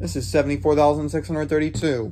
This is 74,632.